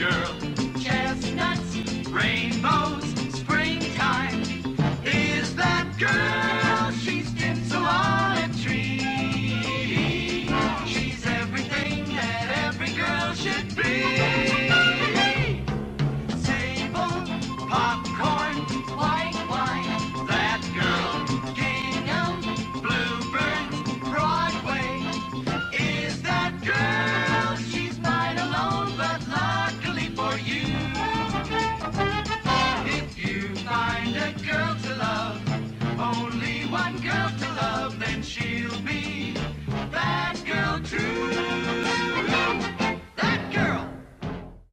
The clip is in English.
girl. Chestnuts, rainbows, springtime. Is that girl? She's. She's everything that every girl should be. one girl to love, then she